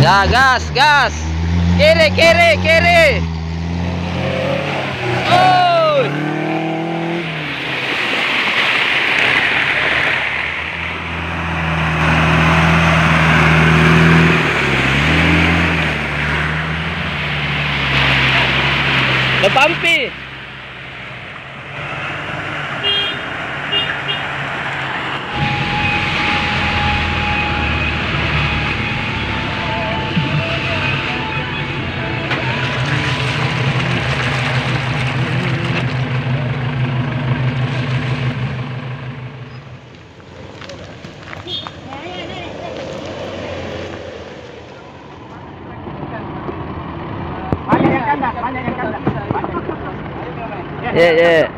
Ya, gas, gas. Kiri, kiri, kiri. Lepas hampir Ya, ya.